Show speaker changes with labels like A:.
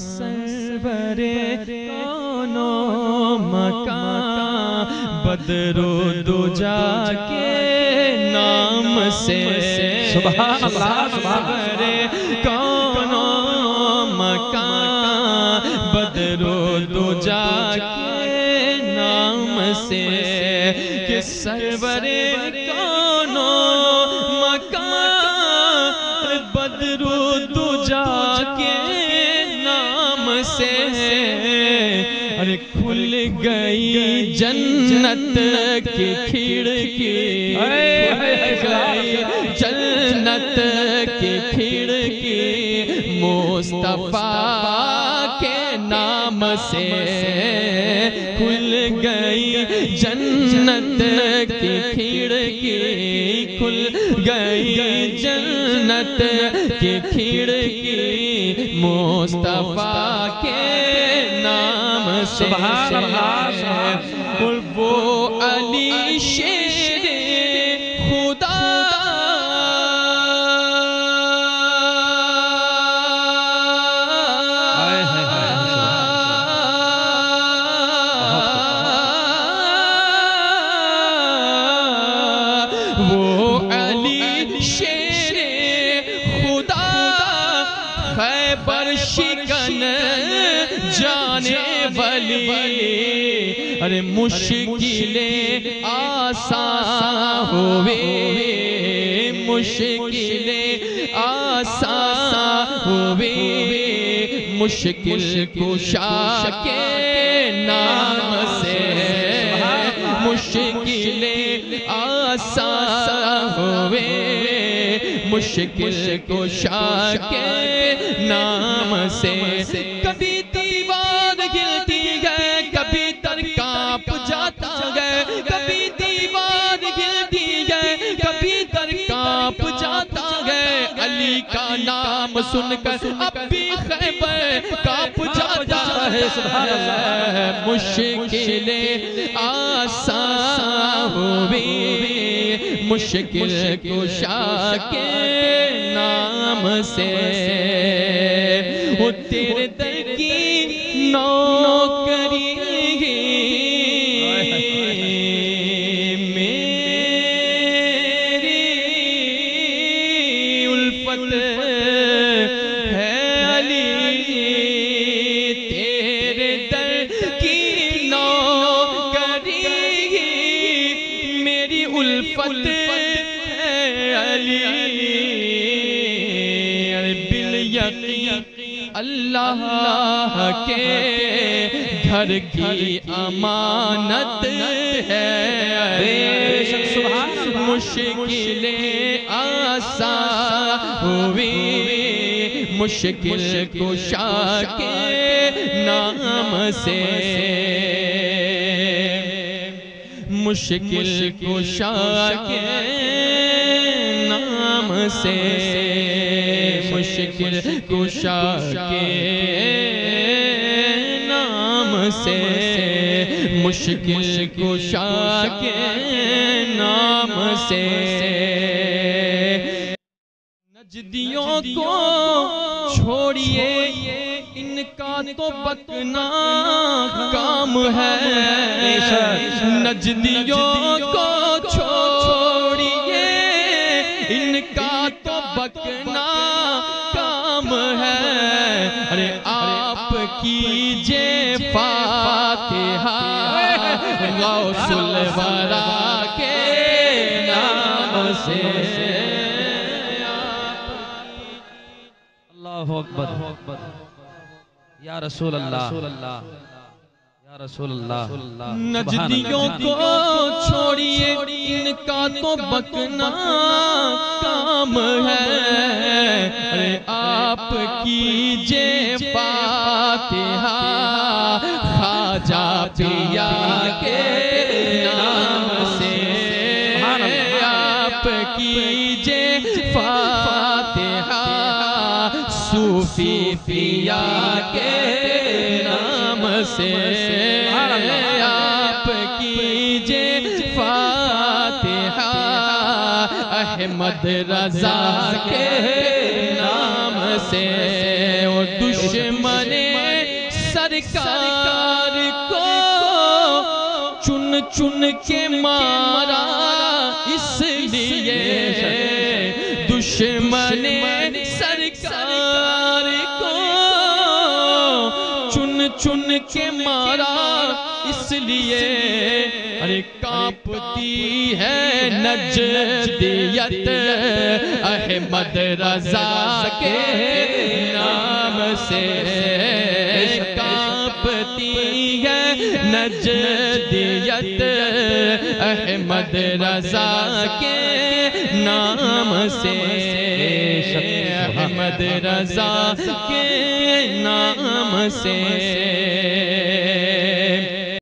A: सरवरे कोनो मकान बदरो दुजा के नाम से सरवरे कोनो मकान बदरो दुजा के नाम से कि सरवरे कोनो मकान बदरू दुजा के से अरे खुल गई जन्नत की खिड़की। गई जन्नत की खिड़की। मुस्तफ़ा नाम से खुल गई जन्नत की खिड़की खुल गई जन्नत की खिड़की। मुस्तफ़ा के नाम से वो अली शेर खैबर शिकन जाने वाली। अरे मुश्किलें आसान होवे मुश्किलें आसान होवे मुश्किल कुशा के नाम से। मुश्किलें मुश्किल कुशा के नाम से। कभी दीवार गिरती है, कभी तर काँप जाता है। कभी दीवार गिरती है, कभी तर काँप जाता है। अली का नाम सुनकर अब खैबर काँप जाता है। मुश्किलें आसान होवे मुश्किल कुशा के नाम से तेरे दर की नौकरी अल्लाह के घर की अमानत है। मुश्किलें आसान हुई। मुश्किल कुशा के नाम से मुश्किल कुशा के नाम से, मुश्किल कुशा के नाम से, मुश्किल कुशा के नाम से। नजदियों को छोड़िए इनका तो बकना काम है। नजदियों को छोड़िए। इनका तो बकना काम है। अरे आप कीजिए फातिहा। गौसुल वरा के नाम से।
B: अल्लाह अकबर। या रसूल अल्लाह या रसूल अल्लाह।
A: नजदियों को छोड़िए इनका तो बकना काम है। अरे आप कीजिए फातिहा खाजा पिया के नाम से। आप कीजिए सूफी पिया के नाम से आप कीजिए फातिहा, अहमद रजा के नाम से। ओ दुश्मन सरकार को चुन चुन के मारा, इसलिए दुश्मन चुन के मारा, इसलिए अरे कांपती है नजदियत, अहमद रजा के नाम से। कांपती है नजदियत, अहमद रजा के नाम से। अहमद रजा के नाम से।